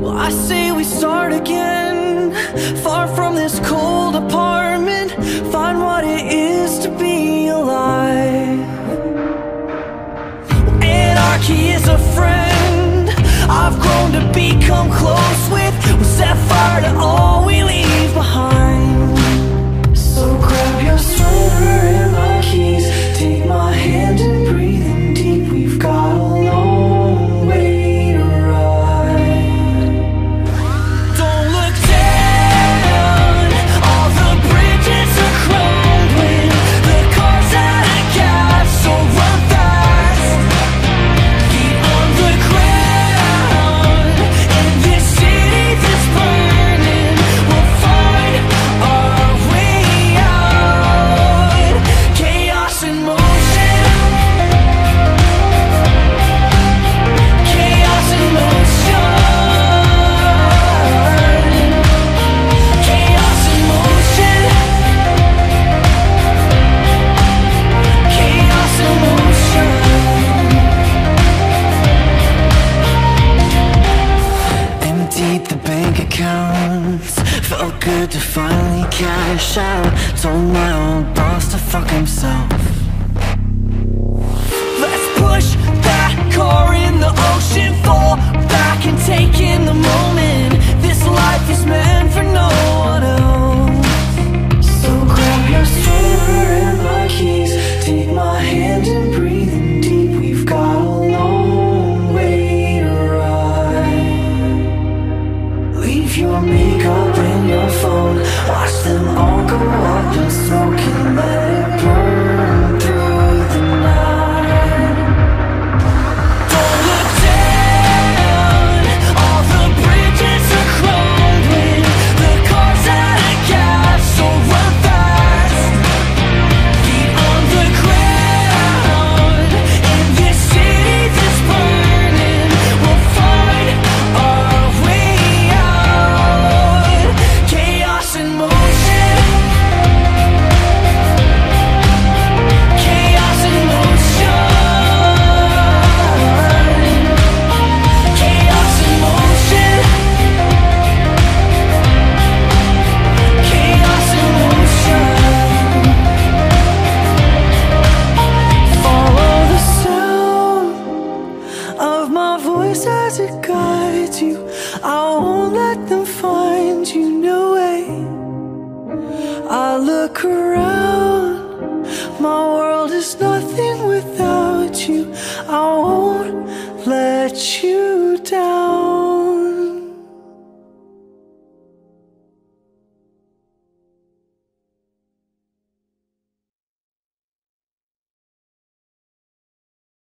Well, I say we start again. Far from this cold apartment. Find what it is to accounts Felt good to finally cash out. Told my old boss to fuck himself. Let's push in the ocean Fall back and take in the moment. This life is meant for no one else. So grab your and my keys. Take my hand and Watch them all go up in smoke look around. My world is nothing without you. I won't let you down.